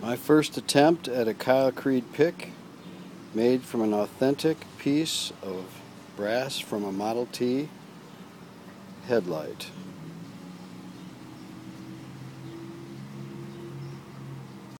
My first attempt at a Kyle Creed pick made from an authentic piece of brass from a Model T headlight.